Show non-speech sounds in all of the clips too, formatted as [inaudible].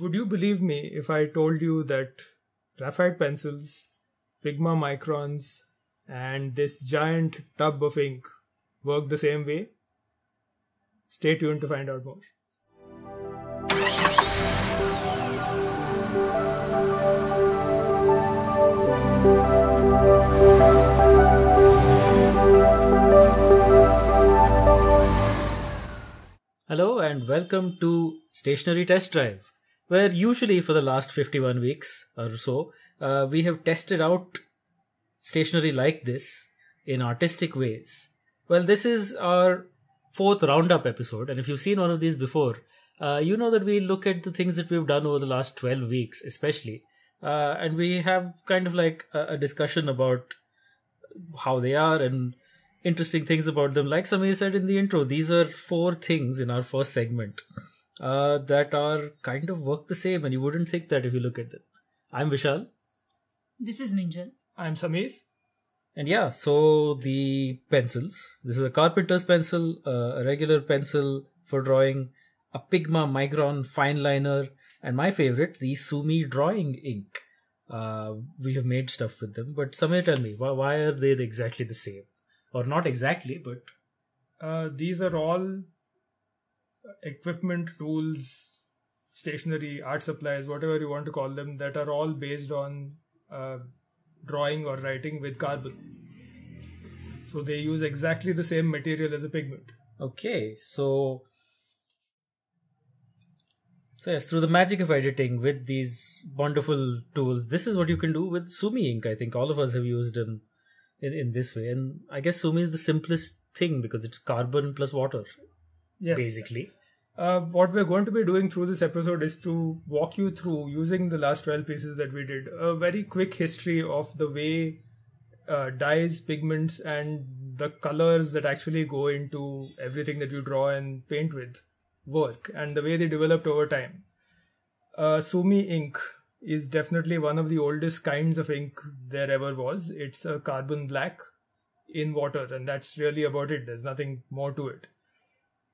Would you believe me if I told you that graphite pencils, Pigma microns, and this giant tub of ink work the same way? Stay tuned to find out more. Hello and welcome to Stationery Test Drive, where usually for the last 51 weeks or so, uh, we have tested out stationery like this in artistic ways. Well, this is our fourth roundup episode, and if you've seen one of these before, uh, you know that we look at the things that we've done over the last 12 weeks, especially, uh, and we have kind of like a, a discussion about how they are and interesting things about them. Like Samir said in the intro, these are four things in our first segment uh, that are kind of work the same, and you wouldn't think that if you look at them. I'm Vishal, This is Minjal. I'm Samir. and yeah, so the pencils. This is a carpenter's pencil, uh, a regular pencil for drawing, a Pigma Micron fine liner, and my favorite, the Sumi drawing ink. Uh, we have made stuff with them, but Samir, tell me, why, why are they exactly the same? Or not exactly, but Uh, these are all equipment, tools, stationery, art supplies, whatever you want to call them, that are all based on uh, drawing or writing with carbon. So they use exactly the same material as a pigment. Okay, so so yes, through the magic of editing with these wonderful tools, this is what you can do with Sumi ink. I think all of us have used them in, in this way, and I guess Sumi is the simplest thing because it's carbon plus water, Yes. basically. Uh, what we're going to be doing through this episode is to walk you through, using the last 12 pieces that we did, a very quick history of the way uh, dyes, pigments, and the colors that actually go into everything that you draw and paint with work and the way they developed over time. Uh, Sumi ink is definitely one of the oldest kinds of ink there ever was. It's a carbon black in water, and that's really about it. There's nothing more to it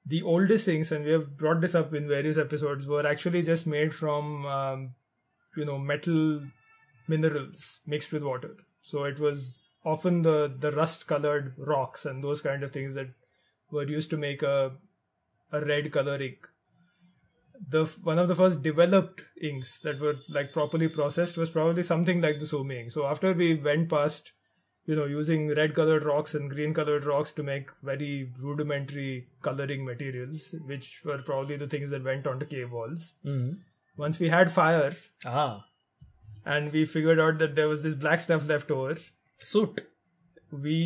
the oldest inks, and we have brought this up in various episodes, were actually just made from, um, you know, metal minerals mixed with water. So it was often the the rust colored rocks and those kind of things that were used to make a a red color ink. The one of the first developed inks that were like properly processed was probably something like the Sumi ink. So after we went past you know using red colored rocks and green colored rocks to make very rudimentary coloring materials which were probably the things that went onto cave walls hmm once we had fire Ah, and we figured out that there was this black stuff left over soot. we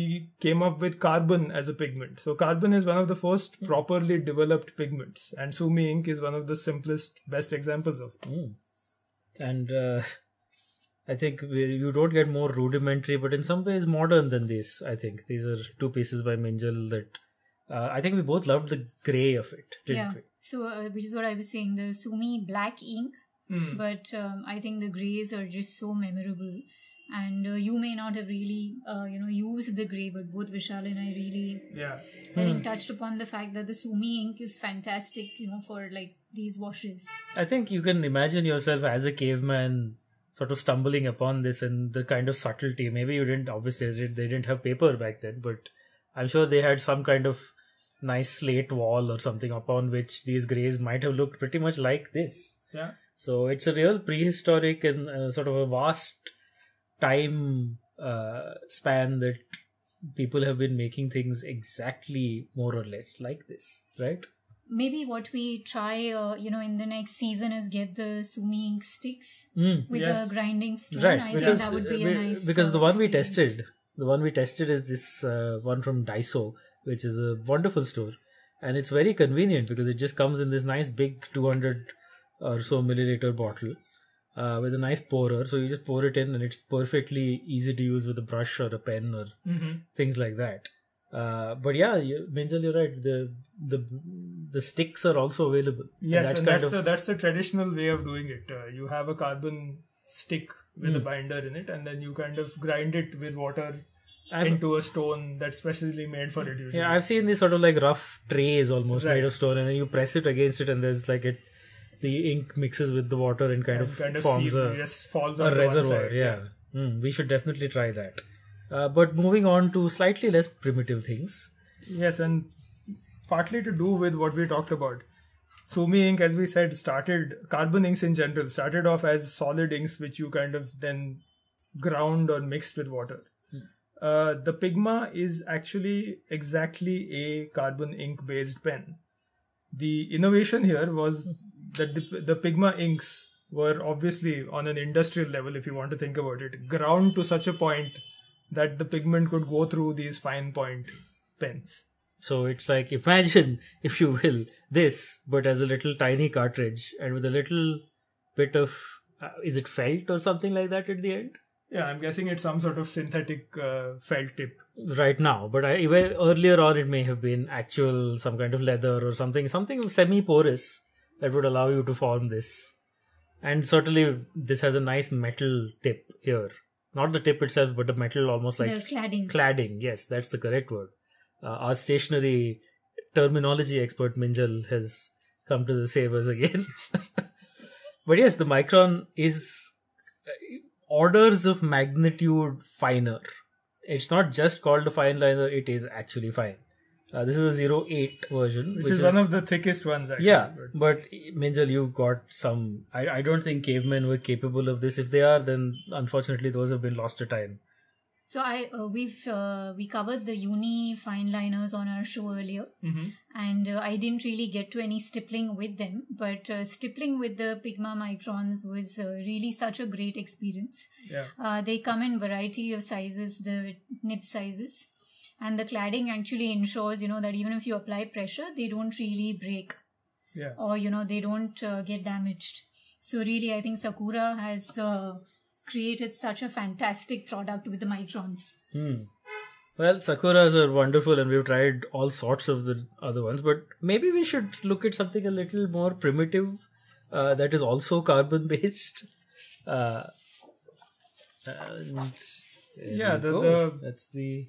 came up with carbon as a pigment so carbon is one of the first properly developed pigments and sumi ink is one of the simplest best examples of it. Mm. And uh, I think you don't get more rudimentary, but in some ways modern than this. I think these are two pieces by Minjal that uh, I think we both loved the grey of it, didn't yeah. we? So, uh, which is what I was saying, the Sumi black ink, Hmm. but um, I think the grays are just so memorable. And uh, you may not have really, uh, you know, used the gray, but both Vishal and I really, yeah I think, touched upon the fact that the Sumi ink is fantastic, you know, for like these washes. I think you can imagine yourself as a caveman sort of stumbling upon this and the kind of subtlety. Maybe you didn't, obviously, they didn't- have paper back then, but I'm sure they had some kind of nice slate wall or something upon which these grays might have looked pretty much like this. yeah So it's a real prehistoric and uh, sort of a vast time uh, span that people have been making things exactly more or less like this, right? Maybe what we try, uh, you know, in the next season is get the Sumi ink sticks Mm. with Yes. a grinding stone. Right, I because think that would be a nice. because the uh, one we tested, the one we tested is this uh, one from Daiso, which is a wonderful store, and it's very convenient because it just comes in this nice big 200 or so milliliter bottle uh, with a nice pourer. So you just pour it in, and it's perfectly easy to use with a brush or a pen or mm-hmm. things like that. Uh, but yeah, you, Minjal, you're right. The the the sticks are also available. Yes, that's and that's the that's the traditional way of doing it. Uh, you have a carbon stick with a binder in it, and then you kind of grind it with water I've- into a stone that's specially made for it. Usually, Yeah, I've seen these sort of like rough trays almost Right. made of stone, and then you press it against it, and there's like it. the ink mixes with the water and kind And of kind of forms seep- a, yes, falls a reservoir. side, Yeah, Hmm, we should definitely try that. Uh, but moving on to slightly less primitive things. Yes, and partly to do with what we talked about. Sumi ink, as we said, started carbon inks in general started off as solid inks which you kind of then ground or mixed with water. Uh, the Pigma is actually exactly a carbon ink based pen. The innovation here was that the, the Pigma inks were obviously on an industrial level, if you want to think about it, ground to such a point that the pigment could go through these fine point pens. So it's like imagine, [laughs] if you will, this, but as a little tiny cartridge and with a little bit of uh, is it felt or something like that at the end? Yeah, I'm guessing it's some sort of synthetic uh, felt tip. Right now, but I, even earlier on, it may have been actual some kind of leather or something, something semi-porous that would allow you to form this. And certainly, this has a nice metal tip here. Not the tip itself, but the metal almost like the cladding. cladding. Yes, that's the correct word. Uh, our stationery terminology expert Minjal has come to the savers again. [laughs] but yes, the micron is uh, orders of magnitude finer. It's not just called a fine liner; it is actually fine. Uh, this is a 08 version, Which, is, one of the thickest ones, actually. yeah, but- but Minjal, you got some. I, I don't think cavemen were capable of this. If they are, then unfortunately those have been lost to time. So I uh, we've uh, we covered the uni fine liners on our show earlier, Mhm. and uh, I didn't really get to any stippling with them. But uh, stippling with the Pigma microns was uh, really such a great experience. Yeah. Uh, they come in variety of sizes, the nib sizes, and the cladding actually ensures you know that even if you apply pressure, they don't really break Yeah. or you know they don't uh, get damaged. So really, I think Sakura has uh, created such a fantastic product with the microns. hmm. Well, Sakuras are wonderful, and we've tried all sorts of the other ones, but maybe we should look at something a little more primitive uh, that is also carbon [laughs] based. Uh, and Yeah, the- the- that's the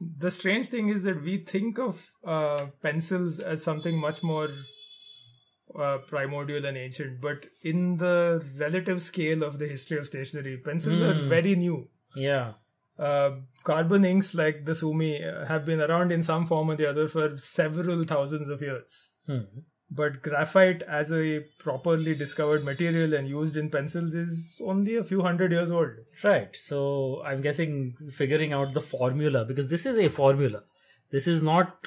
The strange thing is that we think of uh, pencils as something much more uh, primordial and ancient, but in the relative scale of the history of stationery, pencils are very new. yeah. Uh, carbon inks like the Sumi uh, have been around in some form or the other for several thousands of years. But graphite, as a properly discovered material and used in pencils, is only a few hundred years old. Right. So I'm guessing figuring out the formula because this is a formula. This is not,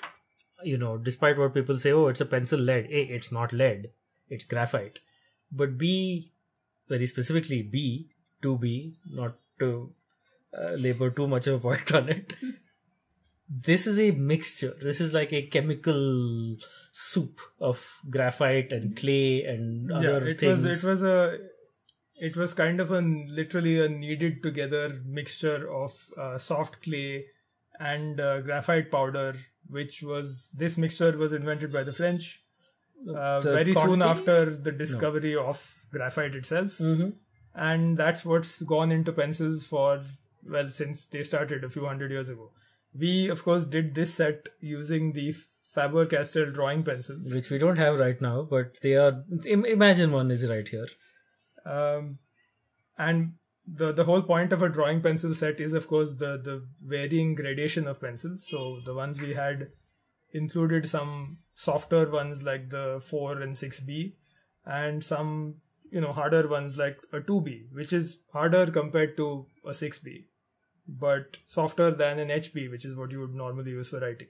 you know, despite what people say, oh, it's a pencil lead. A, it's not lead, it's graphite. But B, very specifically B, to b not to uh, labor too much of a point on it. This is a mixture. This is like a chemical soup of graphite and clay and other yeah, it things. was it was a it was kind of a literally a kneaded together mixture of uh, soft clay and uh, graphite powder, which was this mixture was invented by the French uh, The very soon after the discovery of graphite itself, Mhm. and that's what's gone into pencils for well since they started a few hundred years ago. We of course did this set using the Faber Castell drawing pencils. which we don't have right now, but they are. Im- imagine one is right here. um, and the the whole point of a drawing pencil set is of course the the varying gradation of pencils so the ones we had included some softer ones like the 4 and 6b and some you know harder ones like a 2b which is harder compared to a 6b but softer than an hb which is what you would normally use for writing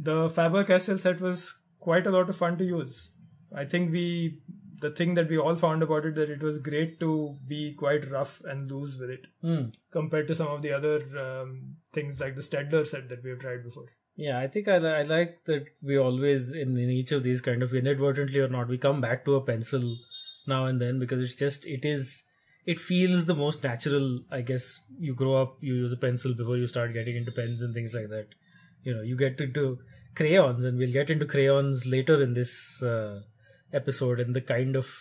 the Faber Castell set was quite a lot of fun to use. I think we, the thing that we all found about it, that it was great to be quite rough and loose with it compared to some of the other um, things like the Staedtler set that we have tried before. Yeah, I think I, I like that we always, in, in each of these kind of inadvertently or not, we come back to a pencil now and then because it's just, it is, it feels the most natural. I guess you grow up, you use a pencil before you start getting into pens and things like that. You know, you get into crayons, and we'll get into crayons later in this uh, episode and the kind of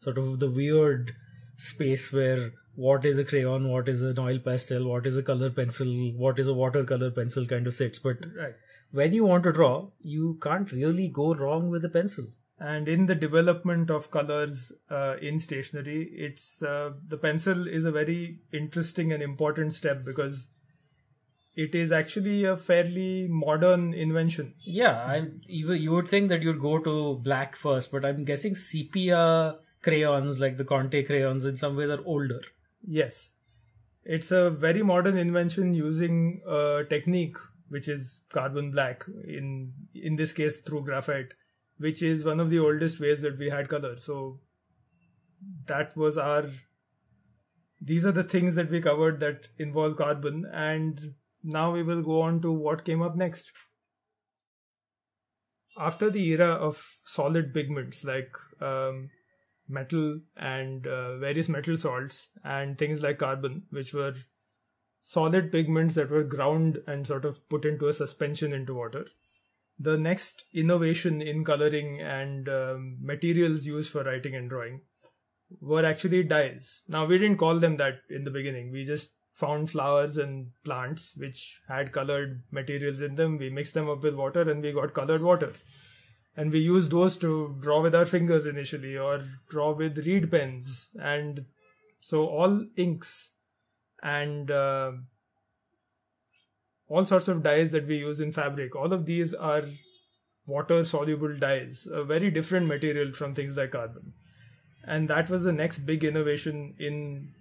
sort of the weird space where what is a crayon, what is an oil pastel, what is a color pencil, what is a watercolor pencil kind of sits. But Right. when you want to draw, you can't really go wrong with a pencil. And in the development of colors uh, in stationery it's uh, the pencil is a very interesting and important step because it is actually a fairly modern invention. Yeah, I you, you would think that you'd go to black first, but I'm guessing sepia crayons like the Conte crayons in some ways are older. yes. It's a very modern invention using a technique which is carbon black in in this case through graphite which is one of the oldest ways that we had color. So that was our these are the things that we covered that involve carbon and now we will go on to what came up next. After the era of solid pigments like um, metal and uh, various metal salts and things like carbon which were solid pigments that were ground and sort of put into a suspension into water the next innovation in coloring and um, materials used for writing and drawing were actually dyes. Now, we didn't call them that in the beginning. We just found flowers and plants which had colored materials in them. We mixed them up with water and we got colored water. And we used those to draw with our fingers initially or draw with reed pens. And so, all inks and uh, all sorts of dyes that we use in fabric. All of these are water soluble dyes a very different material from things like carbon. And that was the next big innovation in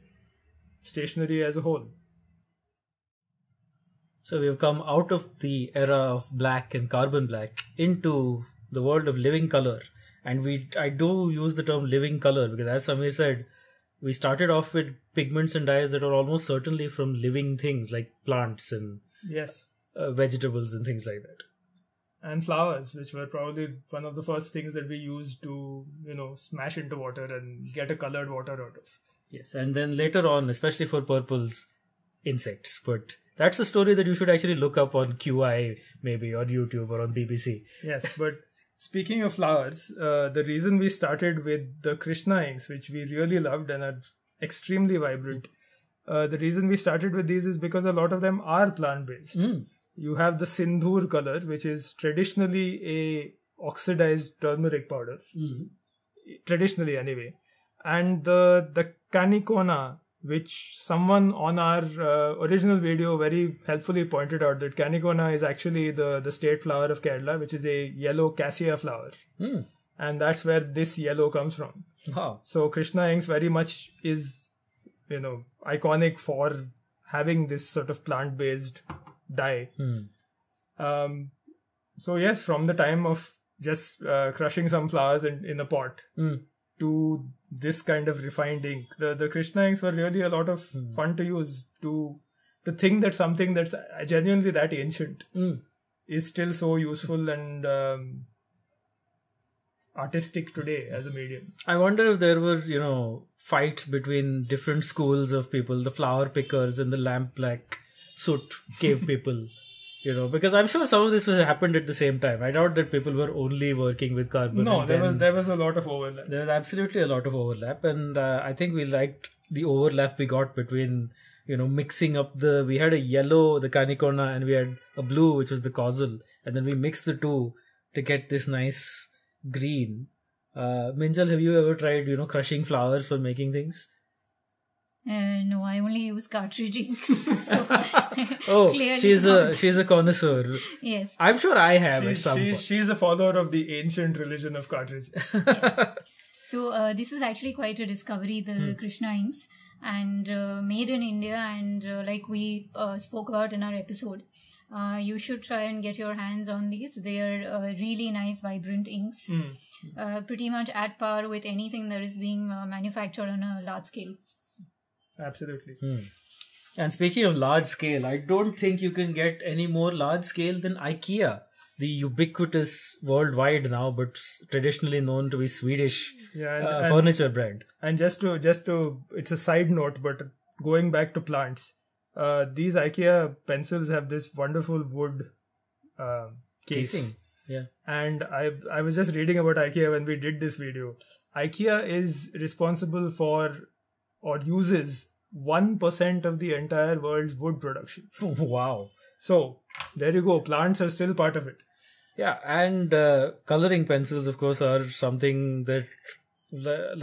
stationery as a whole. So we've come out of the era of black and carbon black into the world of living color. And we I do use the term living color because as Samir said, we started off with pigments and dyes that are almost certainly from living things like plants and yes uh, vegetables and things like that. and flowers which were probably one of the first things that we used to you know smash into water and get a colored water out of Yes, and then later on, especially for purples, insects. But that's a story that you should actually look up on QI maybe or YouTube or on BBC. yes but speaking of flowers uh, the reason we started with the krishna inks which we really loved and are extremely vibrant uh, the reason we started with these is because a lot of them are plant based you have the sindhur color which is traditionally a oxidized turmeric powder. Traditionally anyway. And the the Kanikonna which someone on our uh, original video very helpfully pointed out that Kanikonna is actually the the state flower of kerala which is a yellow cassia flower. And that's where this yellow comes from. Wow. so krishna inks very much is you know iconic for having this sort of plant based dye um so yes from the time of just uh, crushing some flowers in, in a pot to this kind of refined ink the the krishna inks were really a lot of fun to use to to think that something that's genuinely that ancient is still so useful and um, artistic today as a medium I wonder if there were, you know, fights between different schools of people, the flower pickers and the lamp black soot cave [laughs] people. You know, because I'm sure some of this was happened at the same time. I doubt that people were only working with carbon. no there was there was a lot of overlap There's absolutely a lot of overlap, and uh, I think we liked the overlap we got between you know mixing up the. We had a yellow, the Kanikonna, and we had a blue, which was the causal, and then we mixed the two to get this nice green. Uh, Minjal, have you ever tried you know crushing flowers for making things? Uh, no, I only use cartridge inks. [laughs] so [laughs] Oh, [laughs] clearly she's a not. she's a connoisseur. yes. I'm sure I have She- at some she- point. she's a follower of the ancient religion of cartridges So uh, this was actually quite a discovery, the Krishna inks, and uh, made in India. And uh, like we uh, spoke about in our episode, uh, you should try and get your hands on these. They are uh, really nice, vibrant inks, uh, pretty much at par with anything that is being uh, manufactured on a large scale. absolutely And speaking of large scale, I don't think you can get any more large scale than IKEA, the ubiquitous worldwide now, but traditionally known to be Swedish Yeah, and- uh, and- furniture brand. and just to just to it's a side note but going back to plants uh, these ikea pencils have this wonderful wood uh, case Casing. Yeah. and i i was just reading about ikea when we did this video ikea is responsible for or uses 1% of the entire world's wood production [laughs] wow. so there you go plants are still part of it Yeah, and uh, coloring pencils, of course, are something that,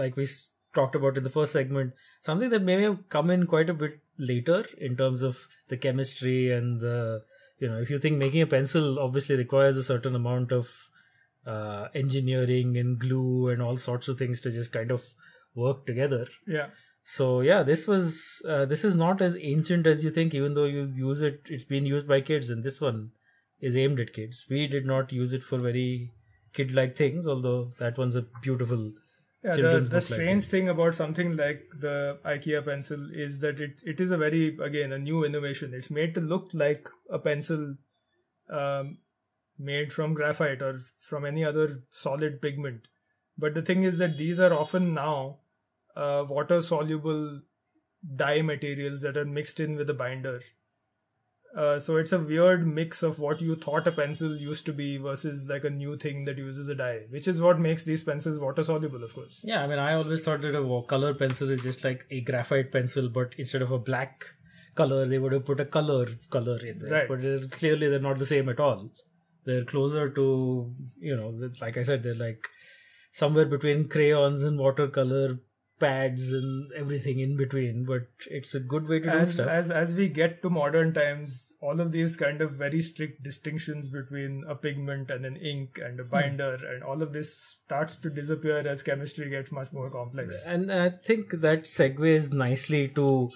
like we talked about in the first segment, something that may have come in quite a bit later in terms of the chemistry and the, you know, if you think making a pencil obviously requires a certain amount of uh, engineering and glue and all sorts of things to just kind of work together. Yeah. So yeah, this was uh, this is not as ancient as you think, even though you use it. It's been used by kids, and this one is aimed at kids. We did not use it for very kid-like things, although that one's a beautiful. Yeah, the, the strange thing about something like the IKEA pencil is that it, it is a very again a new innovation. It's made to look like a pencil um, made from graphite or from any other solid pigment. But the thing is that these are often now uh, water soluble dye materials that are mixed in with a binder. Uh, so it's a weird mix of what you thought a pencil used to be versus like a new thing that uses a dye, which is what makes these pencils water soluble, of course. Yeah, I mean, I always thought that a color pencil is just like a graphite pencil, but instead of a black color, they would have put a color color in there. Right. But clearly, they're not the same at all. They're closer to, you know, like I said, they're like somewhere between crayons and watercolor pads and everything in between but it's a good way to as, do stuff as as we get to modern times all of these kind of very strict distinctions between a pigment and an ink and a hmm. binder hmm. and all of this starts to disappear as chemistry gets much more complex and i think that segues nicely to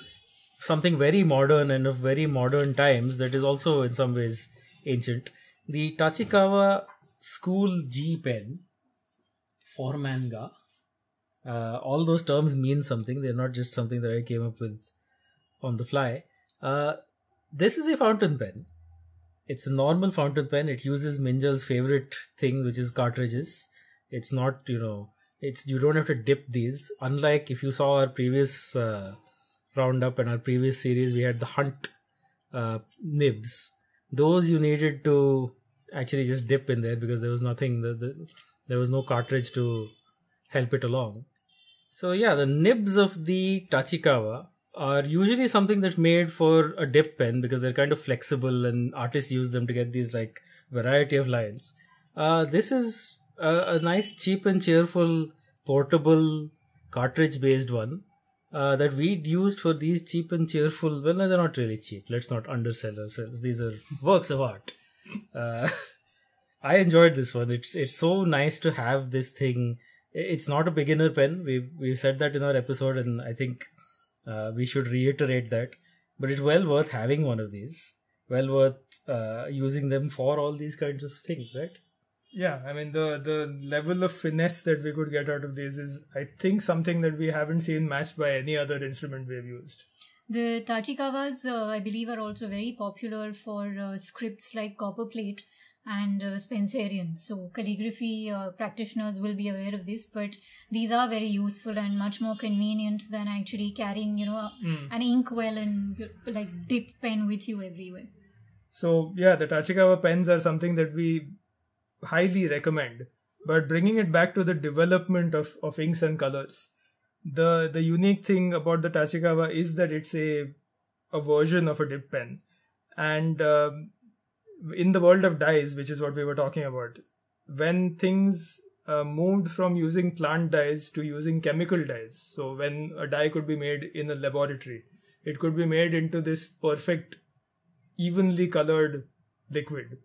something very modern and of very modern times that is also in some ways ancient the tachikawa school g pen for manga uh, all those terms mean something. They're not just something that I came up with on the fly. Uh, this is a fountain pen. It's a normal fountain pen. It uses Minjal's favorite thing, which is cartridges. It's not, you know, it's you don't have to dip these. Unlike if you saw our previous uh, roundup and our previous series, we had the hunt uh, nibs. Those you needed to actually just dip in there because there was nothing. The, the, there was no cartridge to help it along. So yeah, the nibs of the Tachikawa are usually something that's made for a dip pen because they're kind of flexible and artists use them to get these like variety of lines. Uh, this is a, a, nice, cheap and cheerful portable cartridge based one uh, that we used for these cheap and cheerful. Well, no, they're not really cheap. Let's not undersell ourselves. These are works of art. Uh, [laughs] I enjoyed this one. It's it's so nice to have this thing it's not a beginner pen. We we said that in our episode, and I think uh, we should reiterate that. But it's well worth having one of these. Well worth uh, using them for all these kinds of things, right? Yeah, I mean the the level of finesse that we could get out of these is, I think, something that we haven't seen matched by any other instrument we've used. The Tachikawas, uh, I believe, are also very popular for uh, scripts like copperplate and uh, Spencerian. So calligraphy uh, practitioners will be aware of this, but these are very useful and much more convenient than actually carrying, you know, mm. an inkwell and like dip pen with you everywhere. So yeah, the Tachikawa pens are something that we highly recommend. But bringing it back to the development of, of inks and colors, the the unique thing about the Tachikawa is that it's a a version of a dip pen, and um, in the world of dyes, which is what we were talking about, when things uh, moved from using plant dyes to using chemical dyes, so when a dye could be made in a laboratory, it could be made into this perfect, evenly colored liquid.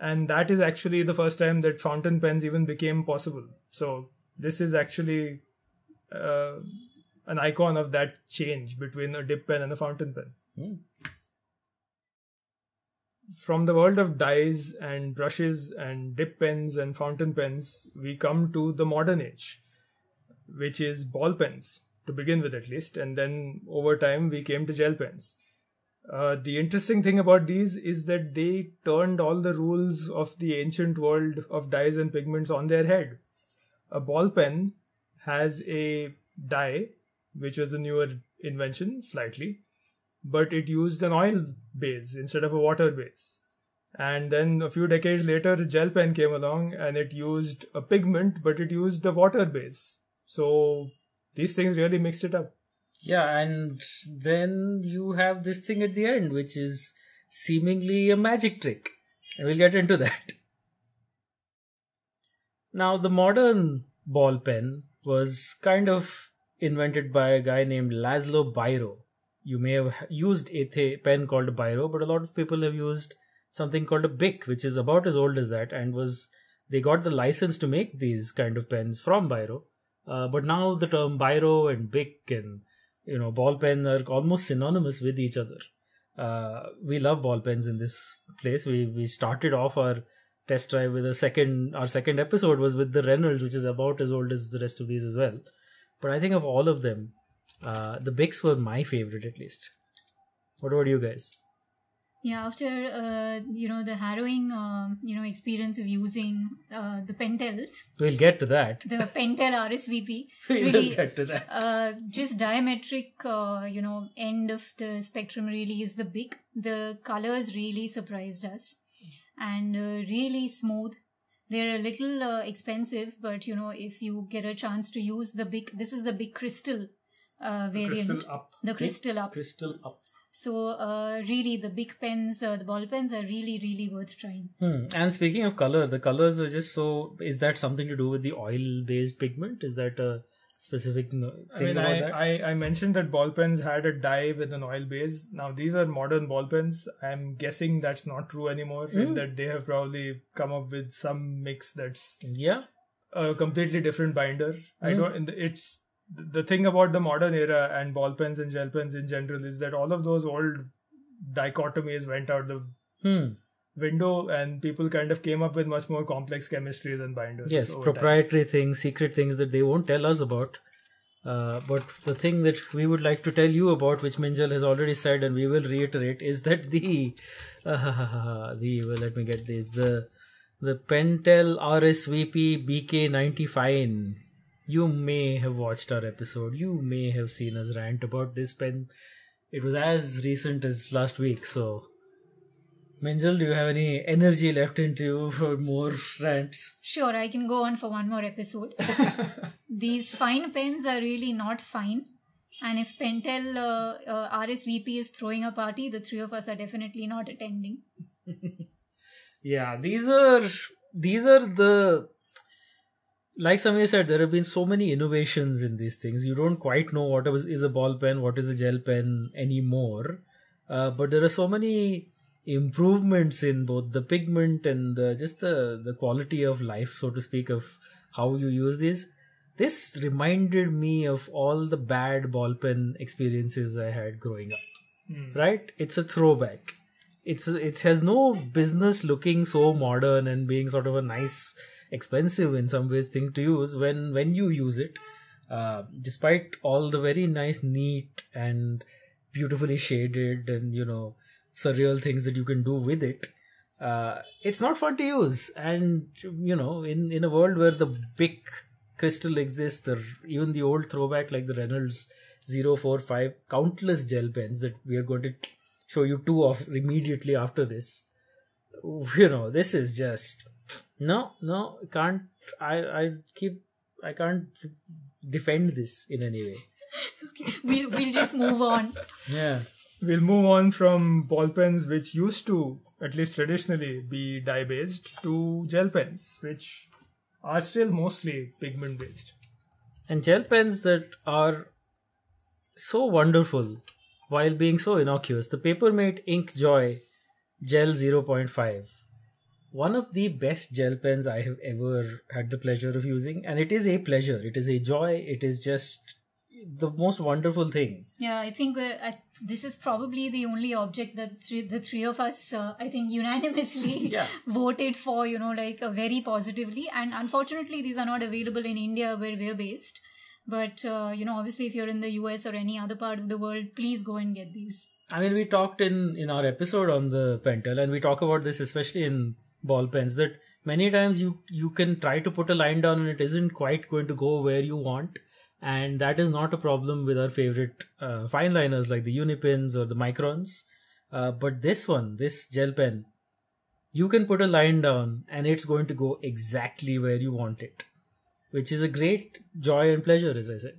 And that is actually the first time that fountain pens even became possible. So, this is actually uh, an icon of that change between a dip pen and a fountain pen. Mm from the world of dyes and brushes and dip pens and fountain pens, we come to the modern age, which is ball pens to begin with, at least, and then over time we came to gel pens. Uh, the interesting thing about these is that they turned all the rules of the ancient world of dyes and pigments on their head. A ball pen has a dye, which was a newer invention, slightly, but it used an oil base instead of a water base. And then a few decades later, gel pen came along and it used a pigment, but it used a water base. So these things really mixed it up. Yeah, and then you have this thing at the end, which is seemingly a magic trick. And we'll get into that. Now, the modern ball pen was kind of invented by a guy named Laszlo Biro. You may have used a pen called a Biro, but a lot of people have used something called a Bic, which is about as old as that, and was they got the license to make these kind of pens from Biro. Uh, but now the term Biro and Bic and you know ball pen are almost synonymous with each other. Uh, we love ball pens in this place. We we started off our test drive with a second. Our second episode was with the Reynolds, which is about as old as the rest of these as well. But I think of all of them, uh, the Bics were my favorite at least. What about you guys? Yeah, after uh, you know the harrowing um, you know experience of using uh, the Pentels, We'll get to that. the Pentel RSVP, [laughs] We will really get to that. uh, just diametric uh, you know end of the spectrum really is the Bic. The colors really surprised us, and uh, really smooth. They're a little uh, expensive, but you know if you get a chance to use the Bic, this is the Bic Cristal uh, variant, Cristal up. the Cristal up. Cristal up. So uh, really, the Bic pens, uh, the ball pens, are really really worth trying. Hmm. And speaking of color, the colors are just so. Is that something to do with the oil-based pigment? Is that a specific no- I mean, about I, that? I, I mentioned that ball pens had a dye with an oil base. Now, these are modern ball pens. I'm guessing that's not true anymore, Hmm. and that they have probably come up with some mix that's yeah. a completely different binder. I Hmm. don't, and it's the thing about the modern era and ball pens and gel pens in general is that all of those old dichotomies went out the Hmm. window and people kind of came up with much more complex chemistries and binders. Yes, over time. proprietary things, secret things that they won't tell us about. Uh, but the thing that we would like to tell you about, which Minjal has already said, and we will reiterate, is that the uh, [laughs] the well, let me get this the the Pentel RSVP BK95. You may have watched our episode. You may have seen us rant about this pen. It was as recent as last week. So, Minjal, do you have any energy left into you for more rants? Sure, I can go on for one more episode. [laughs] These fine pens are really not fine. And if Pentel uh, uh, RSVP is throwing a party, the three of us are definitely not attending. [laughs] Yeah, these are these are the like Samir said, there have been so many innovations in these things. You don't quite know what is is a ball pen, what is a gel pen anymore. Uh, but there are so many improvements in both the pigment and the, just the the quality of life, so to speak, of how you use these. This reminded me of all the bad ball pen experiences I had growing up. Right? It's a throwback it's it has no business looking so modern and being sort of a nice expensive in some ways thing to use when when you use it. Uh, despite all the very nice neat and beautifully shaded and you know surreal things that you can do with it uh, it's not fun to use. And you know in in a world where the Bic Cristal exists or even the old throwback like the reynolds 045 countless gel pens that we are going to show you two of immediately after this you know this is just no no can't i i keep i can't defend this in any way [laughs] okay, We'll, we'll just move on. yeah We'll move on from ball pens, which used to, at least traditionally, be dye based, to gel pens, which are still mostly pigment based. and gel pens that are so wonderful while being so innocuous the Paper Mate InkJoy gel 0.5 one of the best gel pens i have ever had the pleasure of using and it is a pleasure it is a joy it is just the most wonderful thing Yeah, I think uh, I, this is probably the only object that three, the three of us, uh, I think, unanimously [laughs] Yeah. [laughs] voted for, you know, like uh, very positively. And unfortunately, these are not available in India where we're based. But, uh, you know, obviously, if you're in the US or any other part of the world, please go and get these. I mean, we talked in in our episode on the Pentel, and we talk about this especially in ball pens that many times you you can try to put a line down and it isn't quite going to go where you want, and that is not a problem with our favorite uh, fine liners like the Unipins or the Microns. Uh, but this one, this gel pen, you can put a line down and it's going to go exactly where you want it, which is a great joy and pleasure, as I said.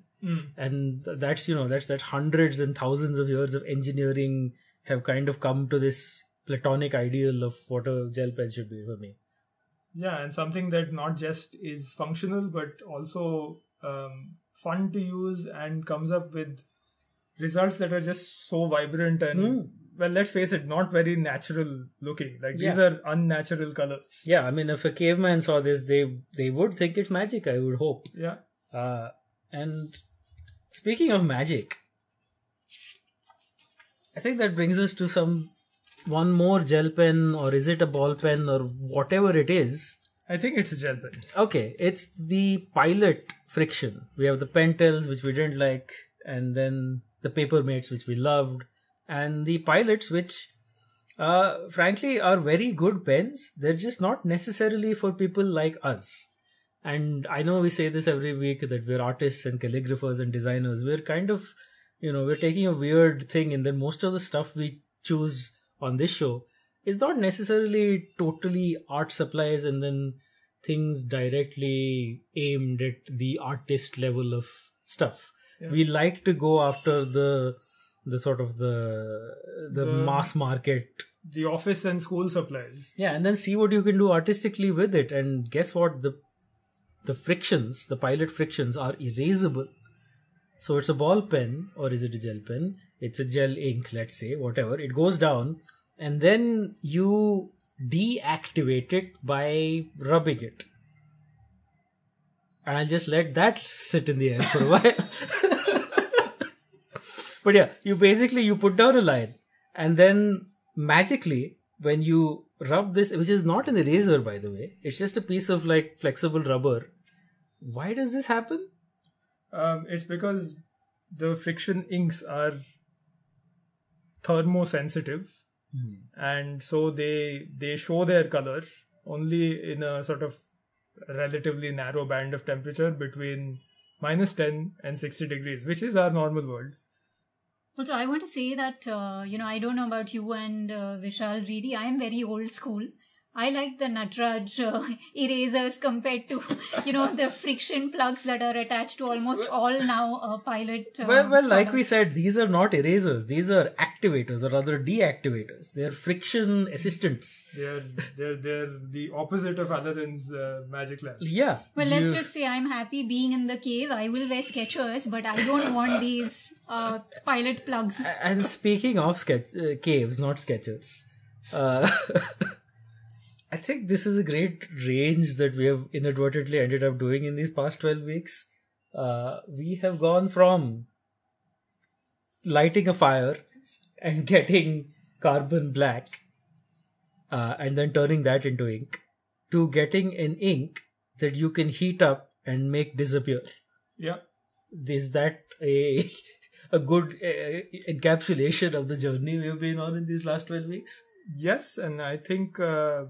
And that's you know that's that hundreds and thousands of years of engineering have kind of come to this platonic ideal of what a gel pen should be for me Yeah, and something that not just is functional but also um, fun to use and comes up with results that are just so vibrant and Mm. well, let's face it, not very natural looking. Like these are unnatural colors. Yeah, I mean, if a caveman saw this, they they would think it's magic. I would hope. Yeah. Uh, and speaking of magic, I think that brings us to some one more gel pen, or is it a ball pen, or whatever it is. I think it's a gel pen. Okay, it's the pilot friction. We have the pentels, which we didn't like, and then the Paper Mates, which we loved, and the pilots, which uh, frankly are very good pens. They're just not necessarily for people like us. And I know we say this every week that we're artists and calligraphers and designers. We're kind of, you know, we're taking a weird thing, and then most of the stuff we choose on this show is not necessarily totally art supplies and then things directly aimed at the artist level of stuff. Yeah. We like to go after the the sort of the the, The- mass market The office and school supplies. yeah and then see what you can do artistically with it and guess what the the frictions the pilot frictions are erasable so it's a ball pen or is it a gel pen? It's a gel ink let's say whatever. It goes down and then you deactivate it by rubbing it. And i'll just let that sit in the air for a while. [laughs] But yeah you basically you put down a line and then magically when you rub this which is not an eraser by the way it's just a piece of like flexible rubber why does this happen Um, it's because the friction inks are thermosensitive, and so they they show their color only in a sort of relatively narrow band of temperature between minus 10 and 60 degrees, which is our normal world. Also, I want to say that, uh, you know, I don't know about you and uh, Vishal, really, I am very old school. I like the Natraj uh, [laughs] erasers compared to, [laughs] you know, the friction plugs that are attached to almost all now uh, pilot. Uh, [laughs] well, well like we said these are not erasers these are activators or rather deactivators they're friction assistants They're they're they're the opposite of Aladdin's uh, magic lamp. yeah Well, let's you- just say I'm happy being in the cave. I will wear Skechers, but I don't want these uh, pilot plugs. and speaking of sketch uh, caves not sketchers uh, i think this is a great range that we have inadvertently ended up doing in these past 12 weeks. Uh, we have gone from lighting a fire and [laughs] getting carbon black uh, and then turning that into ink to getting an ink that you can heat up and make disappear. Yeah. is that a [laughs] a good uh, encapsulation of the journey we've been on in these last 12 weeks? Yes, and I think uh,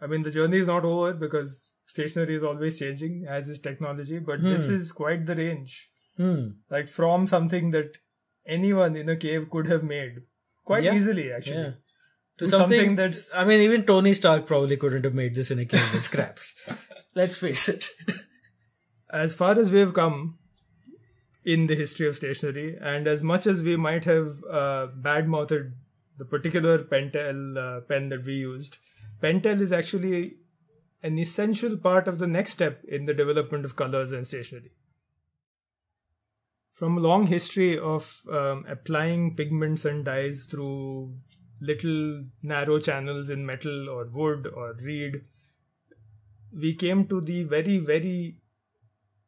I mean the journey is not over because stationery is always changing as is technology, but this is quite the range. hmm Like from something that anyone in a cave could have made quite Yeah. easily actually. yeah to To something, something that's- i mean even tony stark probably couldn't have made this in a cave with scraps [laughs] let's face it As far as we've come in the history of stationery, and as much as we might have uh, bad-mouthed the particular Pentel uh, pen that we used, Pentel is actually an essential part of the next step in the development of colors and stationery. From a long history of um, applying pigments and dyes through little narrow channels in metal or wood or reed, we came to the very, very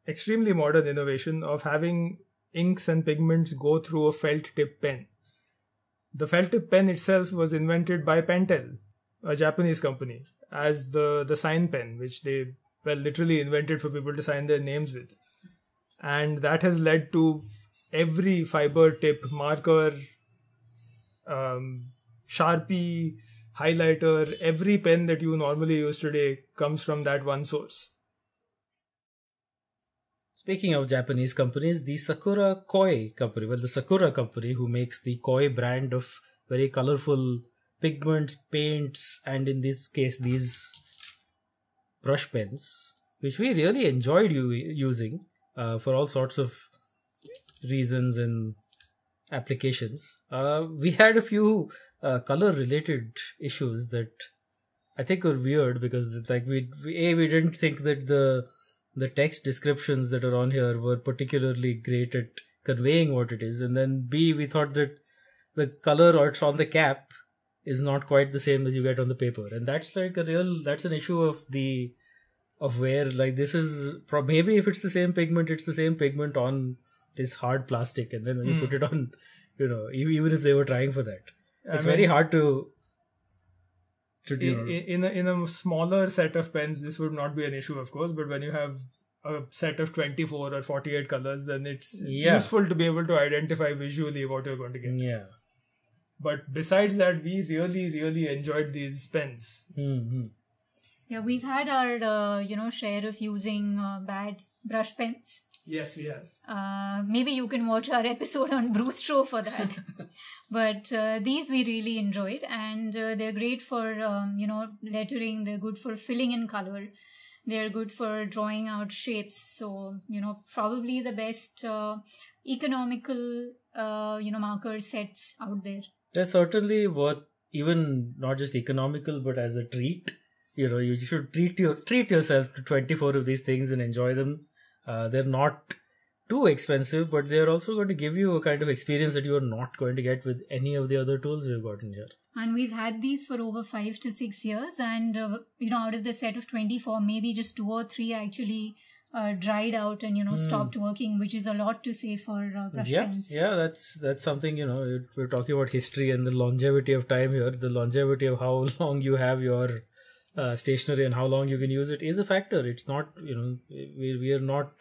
extremely modern innovation of having inks and pigments go through a felt tip pen. The felt tip pen itself was invented by Pentel, a Japanese company, as the, the sign pen, which they well literally invented for people to sign their names with. And that has led to every fiber tip marker, um, sharpie, highlighter, every pen that you normally use today comes from that one source. Speaking of Japanese companies, the Sakura Koi company, well, the Sakura company who makes the Koi brand of very colorful pigments, paints, and in this case, these brush pens, which we really enjoyed using uh, for all sorts of reasons and applications. Uh, we had a few uh, color related issues that I think were weird because like we, we a we didn't think that the the text descriptions that are on here were particularly great at conveying what it is, and then b we thought that the color or it's on the cap is not quite the same as you get on the paper, and that's like a real that's an issue of the of where like this is pro- maybe if it's the same pigment, it's the same pigment on this hard plastic, and then when you put it on, you know, even if they were trying for that, I it's mean- very hard to to do. in, in, a, in a smaller set of pens this would not be an issue of course but when you have a set of 24 or 48 colors then it's Yeah. useful to be able to identify visually what you're going to get yeah. But besides that we really really enjoyed these pens hmm Yeah, we've had our uh, you know share of using uh, bad brush pens. yes we have Uh, maybe you can watch our episode on Bruce Brustro for that. [laughs] but uh, these we really enjoyed, and uh, they're great for um, you know lettering. They're good for filling in color. They're good for drawing out shapes. So you know probably the best uh, economical uh, you know marker sets out there. They're certainly worth even not just economical but as a treat. You know, you should treat your treat yourself to twenty four of these things and enjoy them. Uh, they're not too expensive, but they're also going to give you a kind of experience that you are not going to get with any of the other tools we've gotten here. And we've had these for over five to six years. And, uh, you know, out of the set of 24, maybe just two or three actually uh, dried out and, you know, stopped working, which is a lot to say for uh, brush yeah, pens. yeah, that's that's something you know. We're talking about history and the longevity of time here. The longevity of how [laughs] long you have your uh, stationery and how long you can use it is a factor. It's not you know we we are not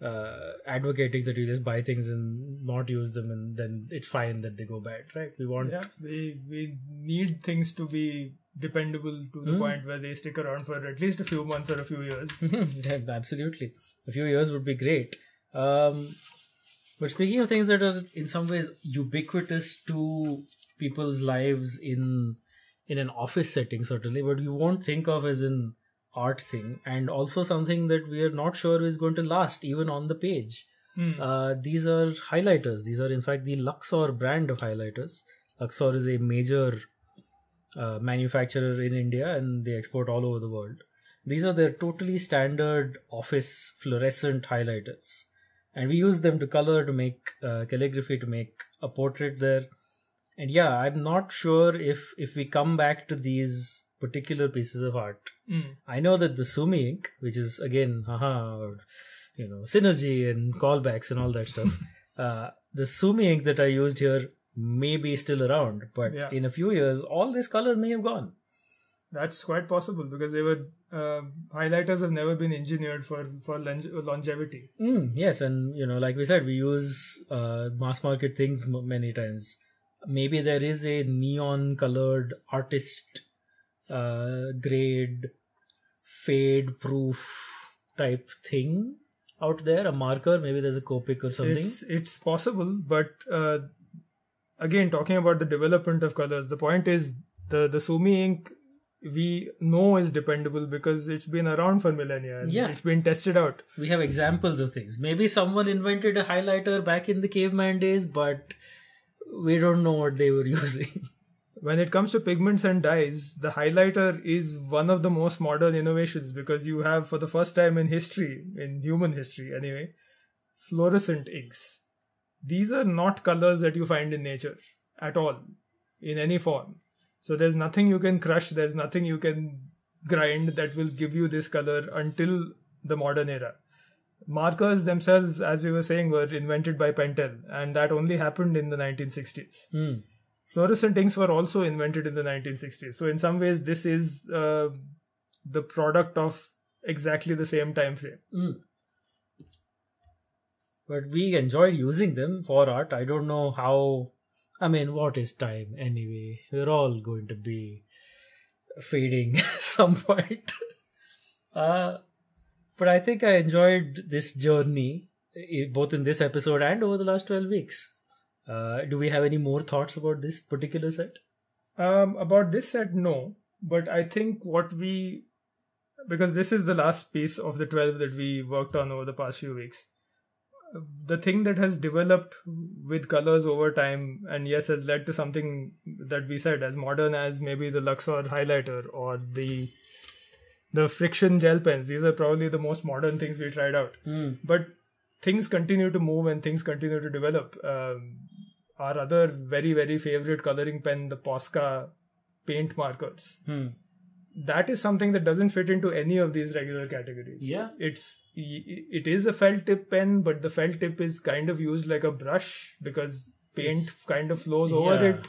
uh, advocating that you just buy things and not use them and then it's fine that they go bad, right? We want yeah we we need things to be dependable to the point where they stick around for at least a few months or a few years [laughs] absolutely. A few years would be great. Um, but speaking of things that are in some ways ubiquitous to people's lives in in an office setting, certainly, but you won't think of as an art thing, and also something that we are not sure is going to last even on the page. Uh, these are highlighters. These are, in fact, the Luxor brand of highlighters. Luxor is a major uh, manufacturer in India and they export all over the world. These are their totally standard office fluorescent highlighters. And we use them to color, to make uh, calligraphy, to make a portrait there. And yeah, I'm not sure if, if we come back to these particular pieces of art. I know that the Sumi ink, which is again, haha, or, you know, synergy and callbacks and all that stuff. [laughs] uh, the Sumi ink that I used here may be still around, but Yeah. in a few years, all this color may have gone. That's quite possible because they were uh, highlighters have never been engineered for for longevity. Mm, yes, and you know, like we said, we use uh, mass market things m- many times. Maybe there is a neon colored artist uh, grade fade proof type thing out there, a marker. Maybe there's a Copic or something. It's it's possible, but uh, again, talking about the development of colors, the point is the the Sumi ink we know is dependable because it's been around for millennia. Yeah. it's been tested out. we have examples of things. Maybe someone invented a highlighter back in the caveman days, but we don't know what they were [laughs] using. When it comes to pigments and dyes, the highlighter is one of the most modern innovations because you have, for the first time in history, in human history anyway, fluorescent inks. These are not colors that you find in nature at all, in any form. So there's nothing you can crush, there's nothing you can grind that will give you this color until the modern era. Markers themselves, as we were saying, were invented by Pentel, and that only happened in the 1960s Hmm. fluorescent inks were also invented in the 1960s so in some ways this is uh, the product of exactly the same time frame but we enjoyed using them for art. I don't know how. I mean, what is time anyway? We're all going to be fading [laughs] some point. [laughs] Uh, but I think I enjoyed this journey, eh, both in this episode and over the last 12 weeks. Uh, do we have any more thoughts about this particular set? um, about this set no but i think what we because this is the last piece of the 12 that we worked on over the past few weeks the thing that has developed with colors over time and yes has led to something that we said as modern as maybe the luxor highlighter or the the friction gel pens. These are probably the most modern things we tried out. But things continue to move and things continue to develop. Um, our other very very favorite coloring pen the posca paint markers that is something that doesn't fit into any of these regular categories. Yeah. It's it is a felt tip pen, but the felt tip is kind of used like a brush because paint kind of flows over it.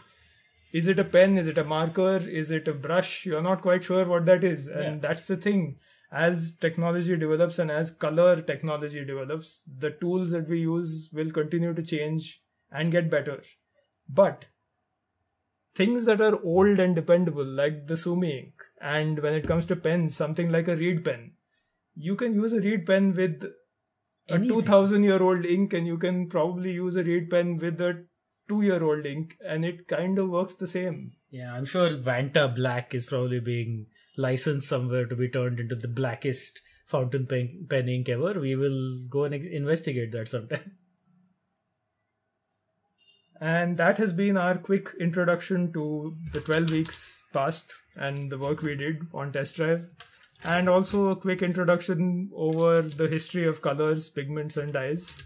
Is it a pen? Is it a marker? Is it a brush? You're not quite sure what that is. And Yeah. that's the thing. As technology develops and as color technology develops, the tools that we use will continue to change and get better. But things that are old and dependable, like the Sumi ink, and when it comes to pens, something like a reed pen, you can use a reed pen with a 2000 year old ink, and you can probably use a reed pen with a two year old ink, and it kind of works the same. Yeah, I'm sure Vanta Black is probably being licensed somewhere to be turned into the blackest fountain pen, pen ink ever. We will go and investigate that sometime. [laughs] And that has been our quick introduction to the 12 weeks past and the work we did on test drive. And also a quick introduction over the history of colors, pigments, and dyes.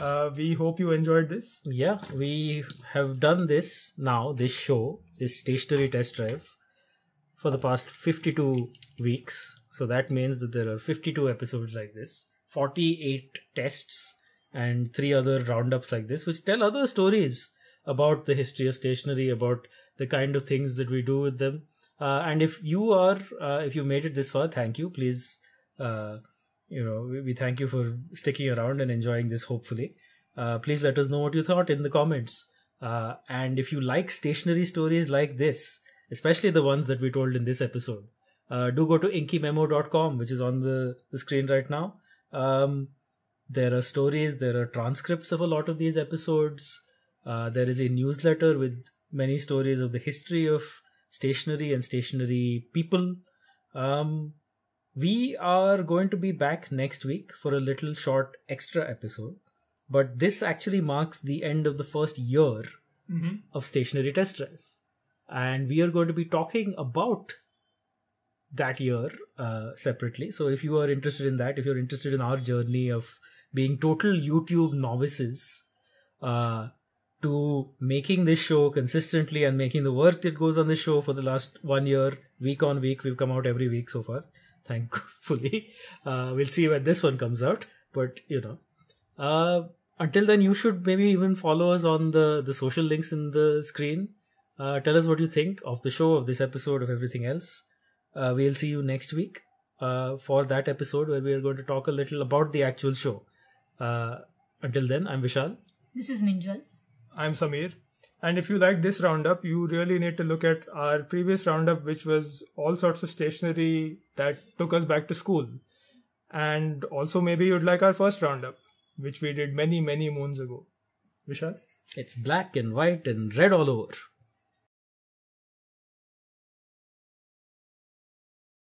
Uh, we hope you enjoyed this. Yeah, we have done this now, this show, this stationery test drive, for the past 52 weeks. So that means that there are 52 episodes like this, 48 tests, and three other roundups like this, which tell other stories about the history of stationery, about the kind of things that we do with them. Uh, and if you are, uh, if you made it this far, thank you. Please, uh, you know, we, we thank you for sticking around and enjoying this, hopefully. Uh, please let us know what you thought in the comments. Uh, and if you like stationery stories like this, especially the ones that we told in this episode, uh, do go to inkymemo.com, which is on the, the screen right now. Um, there are stories, there are transcripts of a lot of these episodes. Uh, there is a newsletter with many stories of the history of stationery and stationery people. Um, we are going to be back next week for a little short extra episode, but this actually marks the end of the first year of Stationery Test Drive. And we are going to be talking about that year uh, separately. So if you are interested in that, if you're interested in our journey of being total YouTube novices uh, to making this show consistently and making the work that goes on this show for the last one year, week on week, we've come out every week so far, thankfully. [laughs] Uh, we'll see when this one comes out, but you know. Uh, until then, you should maybe even follow us on the, the social links in the screen. Uh, tell us what you think of the show, of this episode, of everything else. Uh, we'll see you next week uh, for that episode where we are going to talk a little about the actual show. Uh, until then, I'm Vishal. This is Minjal. I'm Samir. And if you like this roundup, you really need to look at our previous roundup, which was all sorts of stationery that took us back to school. And also, maybe you'd like our first roundup, which we did many, many moons ago. Vishal? It's black and white and red all over.